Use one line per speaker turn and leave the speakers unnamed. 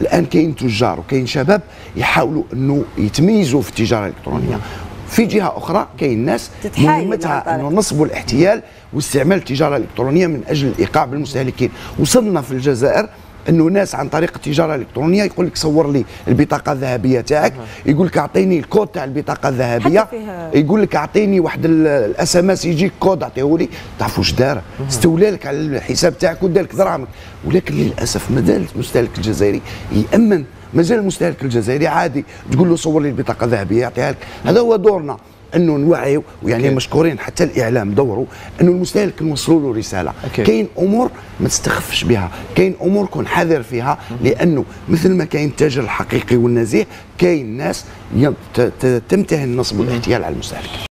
الان كاين تجار وكاين شباب يحاولوا انه يتميزوا في التجاره الالكترونيه. في جهه أخرى كاين ناس مهمتها انه نصب الاحتيال واستعمال التجاره الالكترونيه من أجل الايقاع بالمستهلكين. وصلنا في الجزائر انه ناس عن طريق التجاره الالكترونيه يقول لك صور لي البطاقه الذهبيه تاعك يقول لك اعطيني الكود تاع البطاقه الذهبيه يقول لك اعطيني واحد ال SMS يجيك كود اعطيه لي. تعرف واش دار؟ استولى لك على الحساب تاعك ودار لك دراهمك ولكن للأسف مازال المستهلك الجزائري. يامن مازال المستهلك الجزائري عادي تقول له صور لي البطاقة الذهبية يعطيها لك. هذا هو دورنا. أنه نوعيو ويعني okay. مشكورين حتى الإعلام دوره أنه المستهلك نوصلوا له رساله okay. كاين أمور ما تستخفش بها. كاين أمور كن حذر فيها لأنه مثل ما كاين التاجر الحقيقي والنزيه كاين ناس تمتهن نصب الاحتيال على المستهلك.